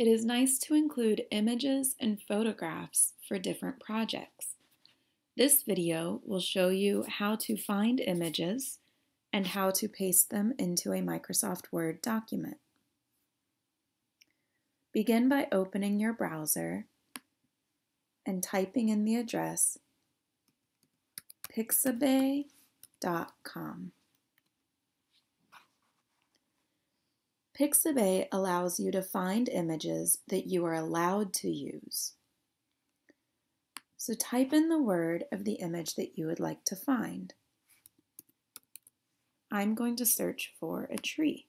It is nice to include images and photographs for different projects. This video will show you how to find images and how to paste them into a Microsoft Word document. Begin by opening your browser and typing in the address pixabay.com. Pixabay allows you to find images that you are allowed to use. So type in the word of the image that you would like to find. I'm going to search for a tree.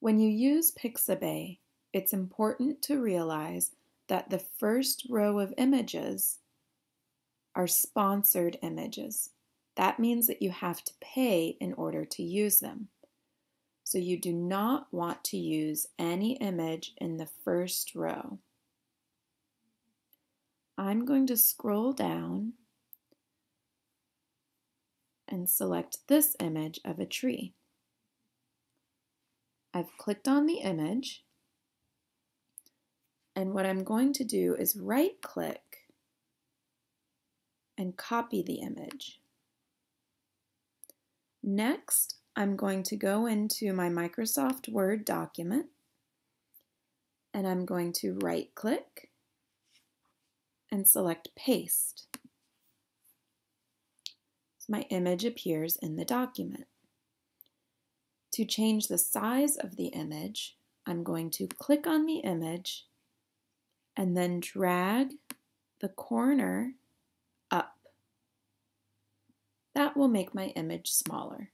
When you use Pixabay, it's important to realize that the first row of images are sponsored images. That means that you have to pay in order to use them. So you do not want to use any image in the first row. I'm going to scroll down and select this image of a tree. I've clicked on the image and what I'm going to do is right click and copy the image. Next, I'm going to go into my Microsoft Word document and I'm going to right click and select paste. So my image appears in the document. To change the size of the image, I'm going to click on the image and then drag the corner up. That will make my image smaller.